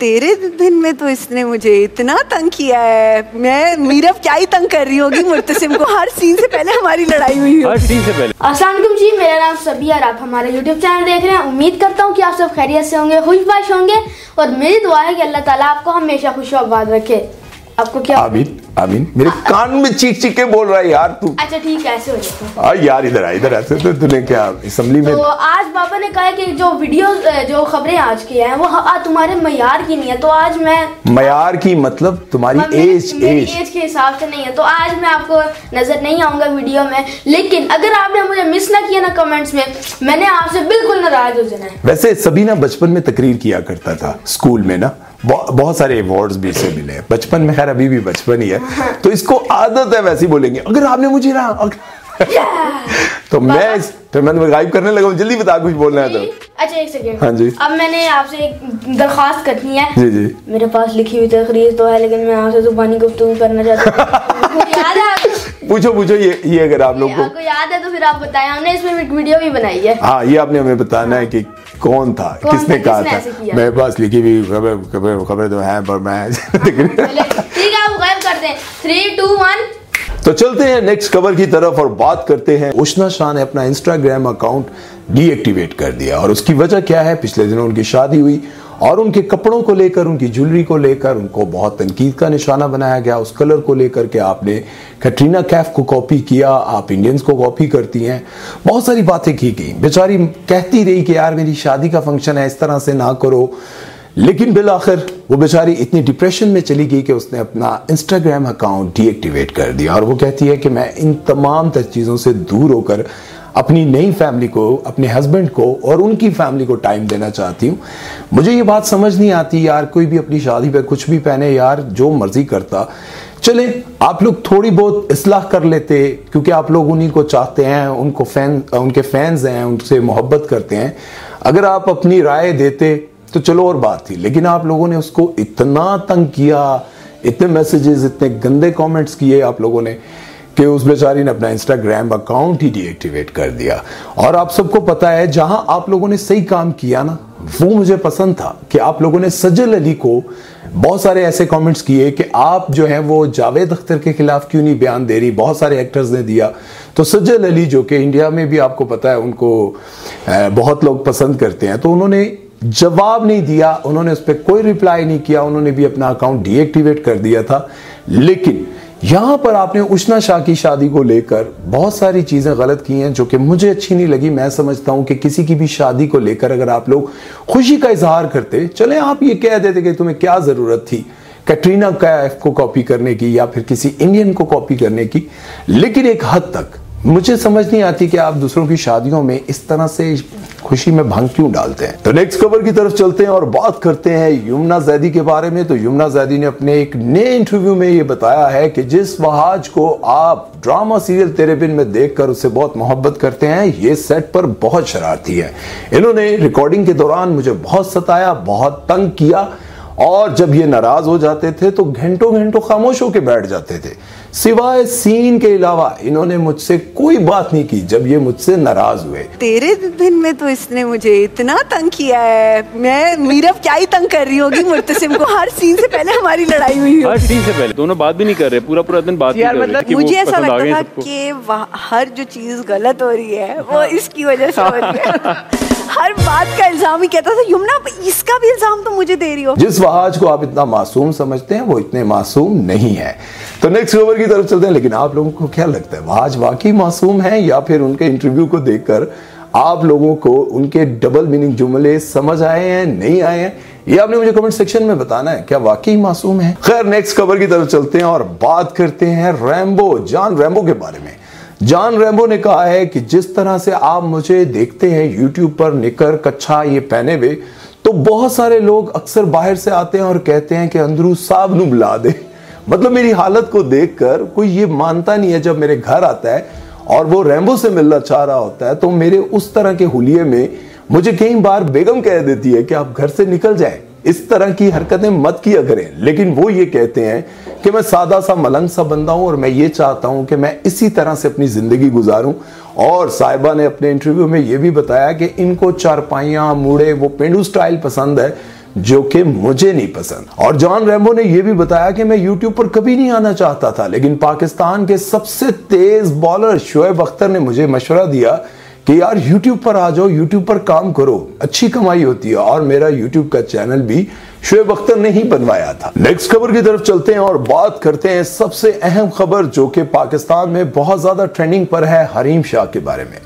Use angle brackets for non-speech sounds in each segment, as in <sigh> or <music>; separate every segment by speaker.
Speaker 1: तेरे दिन में तो इसने मुझे इतना तंग किया है। मैं मीरब क्या ही तंग कर रही होगी मुर्तसिम को? हर सीन से पहले हमारी लड़ाई हुई
Speaker 2: हर सीन से पहले।
Speaker 3: अस्सलाम जी मेरा नाम सभी और आप हमारे यूट्यूब चैनल देख रहे हैं। उम्मीद करता हूँ कि आप सब खैरियत से होंगे खुशबाश होंगे। और मेरी दुआ है कि अल्लाह ताला आपको हमेशा खुश आबाद रखे। आपको क्या
Speaker 4: आमीन मेरे कान में चीख चीख के बोल रहा है यार तू।
Speaker 3: अच्छा ठीक है ऐसे हो जाता
Speaker 4: आ यार इधर आ इधर ऐसे तो तूने क्या असम्बली में
Speaker 3: तो आज पापा ने कहा कि जो वीडियो जो खबरें आज की हैं वो आ, तुम्हारे मैार की नहीं है तो आज मैं
Speaker 4: मैार की मतलब तुम्हारी एज एज
Speaker 3: एज के हिसाब से नहीं है तो आज मैं आपको नज़र नहीं आऊँगा वीडियो में लेकिन अगर आपने मुझे मिस ना किया ना कमेंट्स में मैंने आपसे बिल्कुल नाराज़ हो जाना है।
Speaker 4: वैसे सभी ना बचपन में तकरीर किया करता था स्कूल में ना बहुत सारे अवार्ड्स भी इसे मिले हैं। बचपन में खैर अभी भी बचपन ही है हाँ। तो इसको आदत है वैसे बोलेंगे। अगर आपने मुझे ना <laughs> तो मैं फिर मैंने गायब करने लगा जल्दी बता कुछ बोलना है तो।
Speaker 3: अच्छा एक सेकंड
Speaker 4: हाँ जी।
Speaker 3: अब मैंने आपसे एक दरखास्त करनी है।
Speaker 4: जी जी।
Speaker 3: मेरे पास लिखी हुई तकरीर तो है लेकिन मैं आपसे जुबानी गुफ्तगू करना चाहता हूँ। <laughs> याद है
Speaker 4: पूछो पूछो ये ये अगर आप लोग
Speaker 3: को याद है तो फिर आप बताएँ। हमने इसमें एक वीडियो भी बनाई है।
Speaker 4: हाँ ये आपने हमें बताना है कि कौन था
Speaker 3: कौन
Speaker 4: किसने कहा था। मेरे पास लिखी हुई खबर खबर तो है पर मैं
Speaker 3: ठीक है आप गायब करते हैं। थ्री टू वन
Speaker 4: तो चलते हैं नेक्स्ट खबर की तरफ़ और बात करते हैं। उष्णा शाह ने अपना इंस्टाग्राम अकाउंट डीएक्टिवेट कर दिया और उसकी वजह क्या है? पिछले दिनों उनकी शादी हुई और उनके कपड़ों को लेकर, उनकी ज्वेलरी को लेकर, उनको बहुत तनकीद का निशाना बनाया गया। उस कलर को लेकर के आपने कैटरीना कैफ को कॉपी किया, आप इंडियंस को कॉपी करती हैं। बहुत सारी बातें की गई। बेचारी कहती रही कि, यार, मेरी शादी का फ़ंक्शन है, इस तरह से ना करो। लेकिन बिल आखिर वो बेचारी इतनी डिप्रेशन में चली गई कि उसने अपना इंस्टाग्राम अकाउंट डीएक्टिवेट कर दिया। और वो कहती है कि मैं इन तमाम चीज़ों से दूर होकर अपनी नई फैमिली को, अपने हस्बैंड को और उनकी फैमिली को टाइम देना चाहती हूँ। मुझे ये बात समझ नहीं आती, यार, कोई भी अपनी शादी पे कुछ भी पहने, यार, जो मर्ज़ी करता। चले, आप लोग थोड़ी बहुत इसलाह कर लेते, क्योंकि आप लोग उन्हीं को चाहते हैं, उनको फ़ैन उनके फैंस हैं, उनसे मोहब्बत करते हैं। अगर आप अपनी राय देते तो चलो और बात थी, लेकिन आप लोगों ने उसको इतना तंग किया, इतने मैसेजेस इतने गंदे कमेंट्स किए आप लोगों ने, कि उस बेचारी ने अपना इंस्टाग्राम अकाउंट ही डीएक्टिवेट कर दिया। और आप सबको पता है, जहाँ आप लोगों ने सही काम किया ना, वो मुझे पसंद था कि आप लोगों ने सजल अली को बहुत सारे ऐसे कमेंट्स किए कि आप जो है वो जावेद अख्तर के खिलाफ क्यों नहीं बयान दे रही? बहुत सारे एक्टर्स ने दिया। तो सज्जल अली, जो कि इंडिया में भी आपको पता है, उनको बहुत लोग पसंद करते हैं। तो उन्होंने जवाब नहीं दिया, उन्होंने उस पर कोई रिप्लाई नहीं किया, उन्होंने भी अपना अकाउंट डीएक्टिवेट कर दिया था। लेकिन यहाँ पर आपने उष्णा शाह की शादी को लेकर बहुत सारी चीज़ें गलत की हैं, जो कि मुझे अच्छी नहीं लगी। मैं समझता हूँ कि किसी की भी शादी को लेकर अगर आप लोग खुशी का इजहार करते, चले आप ये कह देते कि तुम्हें क्या ज़रूरत थी? कैटरीना कैफ को कॉपी करने की या फिर किसी इंडियन को कॉपी करने की? लेकिन एक हद तक मुझे समझ नहीं आती कि आप दूसरों की शादियों में इस तरह से खुशी में भंग क्यों डालते हैं। तो नेक्स्ट खबर की तरफ़ चलते हैं और बात करते हैं यमुना जैदी के बारे में। तो यमुना जैदी ने अपने एक नए इंटरव्यू में ये बताया है कि जिस वहाज को आप ड्रामा सीरियल तेरे बिन में देखकर उससे बहुत मोहब्बत करते हैं, ये सेट पर बहुत शरारती है। इन्होंने रिकॉर्डिंग के दौरान मुझे बहुत सताया, बहुत तंग किया। और जब ये नाराज़ हो जाते थे तो घंटों घंटों खामोश होकर बैठ जाते थे। सिवाय सीन के अलावा इन्होंने मुझसे कोई बात नहीं की जब ये मुझसे नाराज़ हुए।
Speaker 1: तेरे दिन में तो इसने मुझे इतना तंग किया है। मैं मीरब क्या ही तंग कर रही होगी मुर्तसिम को? हर सीन से पहले हमारी लड़ाई हुई
Speaker 2: हर सीन से पहले दोनों बात भी नहीं कर रहे पूरा पूरा दिन बात
Speaker 1: यार मतलब मुझे ऐसा लगता था कि हर जो चीज़ गलत हो रही है वो इसकी वजह से हो रही है। <laughs> हर बात का इल्ज़ाम ही कहता था, युमना इसका भी इल्ज़ाम तो मुझे दे रही हो।
Speaker 4: जिस वहाज को आप इतना मासूम समझते हैं, वो इतने मासूम नहीं है। तो नेक्स्ट ओवर की तरफ़ चलते हैं, लेकिन आप लोगों को क्या लगता है, वहाज वाकई मासूम है या फिर उनके इंटरव्यू को देखकर आप लोगों को उनके डबल मीनिंग जुमले समझ आए हैं, नहीं आए हैं? ये आपने मुझे कमेंट सेक्शन में बताना है, क्या वाकई मासूम है? खैर नेक्स्ट खबर की तरफ़ चलते हैं और बात करते हैं रैम्बो जान रैम्बो के बारे में। जॉन रेम्बो ने कहा है कि जिस तरह से आप मुझे देखते हैं यूट्यूब पर निकर कच्छा ये पहने हुए तो बहुत सारे लोग अक्सर बाहर से आते हैं और कहते हैं कि अंदरू साहब नु बुला दे। मतलब मेरी हालत को देखकर कोई ये मानता नहीं है जब मेरे घर आता है और वो रैम्बो से मिलना चाह रहा होता है तो मेरे उस तरह के हुलिये में मुझे कई बार बेगम कह देती है कि आप घर से निकल जाएँ। इस तरह की हरकतें मत किया करें। लेकिन वो ये कहते हैं कि मैं सादा सा मलंग सा बंदा हूँ और मैं ये चाहता हूँ कि मैं इसी तरह से अपनी ज़िंदगी गुजारूं। और साहिबा ने अपने इंटरव्यू में ये भी बताया कि इनको चारपाइयाँ मुड़े वो पेंडू स्टाइल पसंद है, जो कि मुझे नहीं पसंद। और जॉन रेमो ने यह भी बताया कि मैं यूट्यूब पर कभी नहीं आना चाहता था, लेकिन पाकिस्तान के सबसे तेज बॉलर शोएब अख्तर ने मुझे मशवरा दिया कि यार YouTube पर आ जाओ, YouTube पर काम करो, अच्छी कमाई होती है। और मेरा YouTube का चैनल भी शुएब अख्तर ने ही बनवाया था। नेक्स्ट खबर की तरफ़ चलते हैं और बात करते हैं सबसे अहम खबर जो कि पाकिस्तान में बहुत ज़्यादा ट्रेंडिंग पर है हरीम शाह के बारे में।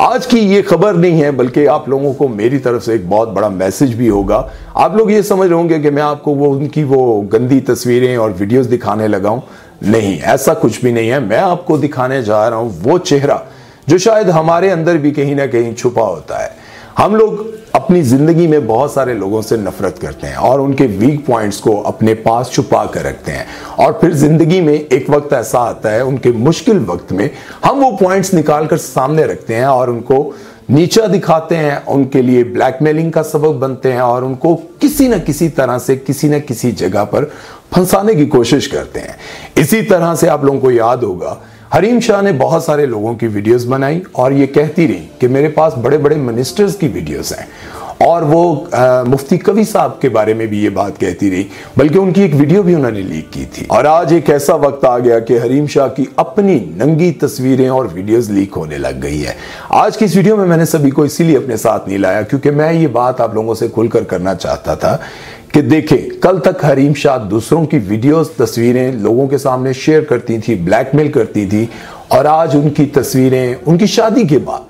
Speaker 4: आज की ये खबर नहीं है, बल्कि आप लोगों को मेरी तरफ़ से एक बहुत बड़ा मैसेज भी होगा। आप लोग ये समझ रहे होंगे कि मैं आपको वो, उनकी वो गंदी तस्वीरें और वीडियोस दिखाने लगाऊँ नहीं, ऐसा कुछ भी नहीं है। मैं आपको दिखाने जा रहा हूँ वो चेहरा जो शायद हमारे अंदर भी कहीं ना कहीं छुपा होता है। हम लोग अपनी ज़िंदगी में बहुत सारे लोगों से नफरत करते हैं और उनके वीक पॉइंट्स को अपने पास छुपा कर रखते हैं। और फिर ज़िंदगी में एक वक्त ऐसा आता है, उनके मुश्किल वक्त में हम वो पॉइंट्स निकाल कर सामने रखते हैं और उनको नीचा दिखाते हैं, उनके लिए ब्लैकमेलिंग का सबब बनते हैं और उनको किसी न किसी तरह से किसी न किसी जगह पर फंसाने की कोशिश करते हैं। इसी तरह से आप लोगों को याद होगा हरीम शाह ने बहुत सारे लोगों की वीडियोस बनाई और ये कहती रही कि मेरे पास बड़े बड़े मिनिस्टर्स की वीडियोस हैं। और वो आ, मुफ्ती कवि साहब के बारे में भी ये बात कहती रही बल्कि उनकी एक वीडियो भी उन्होंने लीक की थी। और आज एक ऐसा वक्त आ गया कि हरीम शाह की अपनी नंगी तस्वीरें और वीडियोस लीक होने लग गई है। आज की इस वीडियो में मैंने सभी को इसीलिए अपने साथ नहीं लाया क्योंकि मैं ये बात आप लोगों से खुलकर करना चाहता था कि देखें, कल तक हरीम शाह दूसरों की वीडियोस, तस्वीरें लोगों के सामने शेयर करती थी, ब्लैकमेल करती थी और आज उनकी तस्वीरें, उनकी शादी के बाद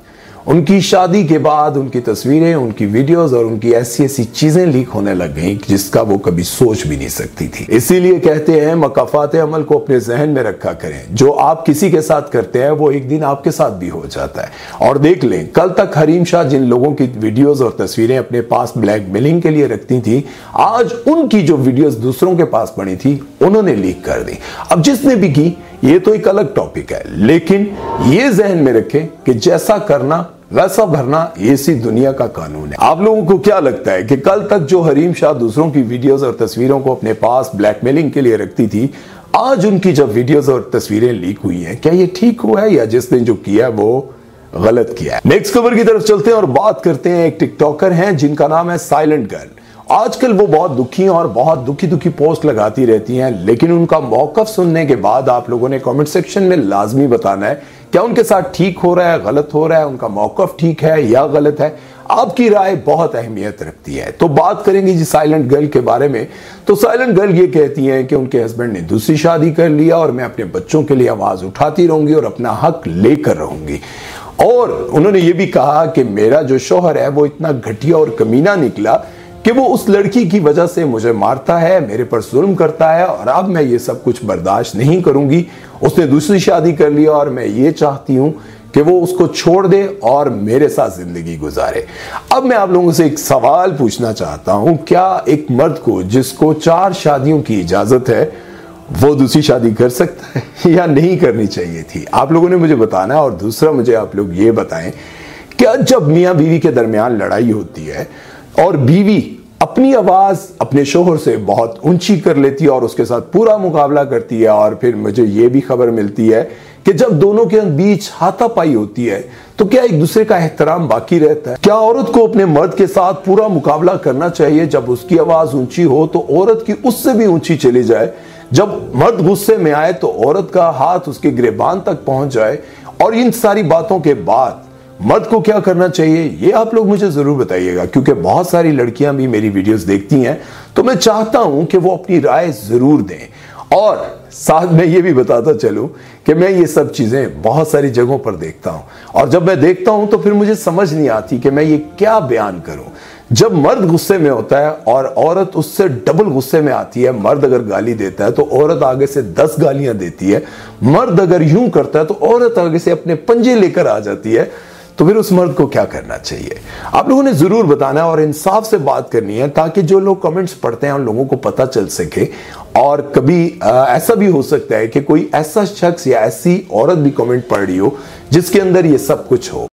Speaker 4: उनकी शादी के बाद उनकी तस्वीरें, उनकी वीडियोस और उनकी ऐसी ऐसी चीज़ें लीक होने लग गई जिसका वो कभी सोच भी नहीं सकती थी। इसीलिए कहते हैं, मकाफात अमल को अपने जहन में रखा करें। जो आप किसी के साथ करते हैं, वो एक दिन आपके साथ भी हो जाता है। और देख लें, कल तक हरीम शाह जिन लोगों की वीडियोज़ और तस्वीरें अपने पास ब्लैक मेलिंग के लिए रखती थी, आज उनकी जो वीडियोज़ दूसरों के पास पड़ी थी, उन्होंने लीक कर दी। अब जिसने भी की, ये तो एक अलग टॉपिक है। लेकिन ये जहन में रखें कि जैसा करना वैसा भरना ये सी दुनिया का कानून है। आप लोगों को क्या लगता है कि कल तक जो हरीम शाह दूसरों की वीडियोस और तस्वीरों को अपने पास ब्लैकमेलिंग के लिए रखती थी, आज उनकी जब वीडियोस और तस्वीरें लीक हुई हैं, क्या ये ठीक हुआ है या जिसने जो किया वो गलत किया है? नेक्स्ट खबर की तरफ़ चलते हैं और बात करते हैं एक टिकटॉकर हैं जिनका नाम है साइलेंट गर्ल। आजकल वो बहुत दुखी और बहुत दुखी दुखी पोस्ट लगाती रहती हैं, लेकिन उनका मौकफ सुनने के बाद आप लोगों ने कमेंट सेक्शन में लाजमी बताना है, क्या उनके साथ ठीक हो रहा है, गलत हो रहा है, उनका मौकफ ठीक है या गलत है, आपकी राय बहुत अहमियत रखती है। तो बात करेंगे जी साइलेंट गर्ल के बारे में। तो साइलेंट गर्ल ये कहती हैं कि उनके हस्बैंड ने दूसरी शादी कर लिया और मैं अपने बच्चों के लिए आवाज़ उठाती रहूँगी और अपना हक लेकर रहूँगी। और उन्होंने ये भी कहा कि मेरा जो शोहर है वो इतना घटिया और कमीना निकला कि वो उस लड़की की वजह से मुझे मारता है, मेरे पर जुल्म करता है और अब मैं ये सब कुछ बर्दाश्त नहीं करूँगी। उसने दूसरी शादी कर लिया और मैं ये चाहती हूँ कि वो उसको छोड़ दे और मेरे साथ ज़िंदगी गुजारे। अब मैं आप लोगों से एक सवाल पूछना चाहता हूँ, क्या एक मर्द को जिसको चार शादियों की इजाज़त है, वो दूसरी शादी कर सकता है <laughs> या नहीं करनी चाहिए थी? आप लोगों ने मुझे बताना और दूसरा मुझे आप लोग ये बताएँ, क्या जब मियाँ बीवी के दरमियान लड़ाई होती है और बीवी अपनी आवाज़ अपने शोहर से बहुत ऊँची कर लेती है और उसके साथ पूरा मुकाबला करती है और फिर मुझे ये भी खबर मिलती है कि जब दोनों के बीच हाथापाई होती है तो क्या एक दूसरे का एहतराम बाकी रहता है? क्या औरत को अपने मर्द के साथ पूरा मुकाबला करना चाहिए? जब उसकी आवाज़ ऊँची हो तो औरत की उससे भी ऊँची चली जाए। जब मर्द गुस्से में आए तो औरत का हाथ उसके गिरबान तक पहुँच जाए। और इन सारी बातों के बाद मर्द को क्या करना चाहिए, ये आप लोग मुझे ज़रूर बताइएगा, क्योंकि बहुत सारी लड़कियाँ भी मेरी वीडियोस देखती हैं तो मैं चाहता हूँ कि वो अपनी राय ज़रूर दें। और साथ में ये भी बताता चलूँ कि मैं ये सब चीज़ें बहुत सारी जगहों पर देखता हूँ। और जब मैं देखता हूँ तो फिर मुझे समझ नहीं आती कि मैं ये क्या बयान करूँ। जब मर्द गुस्से में होता है और औरत उससे डबल गुस्से में आती है, मर्द अगर गाली देता है तो औरत आगे से दस गालियाँ देती है, मर्द अगर यूँ करता है तो औरत आगे से अपने पंजे लेकर आ जाती है। तो फिर उस मर्द को क्या करना चाहिए? आप लोगों ने ज़रूर बताना है और इंसाफ से बात करनी है ताकि जो लोग कमेंट्स पढ़ते हैं उन लोगों को पता चल सके। और कभी ऐसा भी हो सकता है कि कोई ऐसा शख्स या ऐसी औरत भी कमेंट पढ़ रही हो जिसके अंदर ये सब कुछ हो।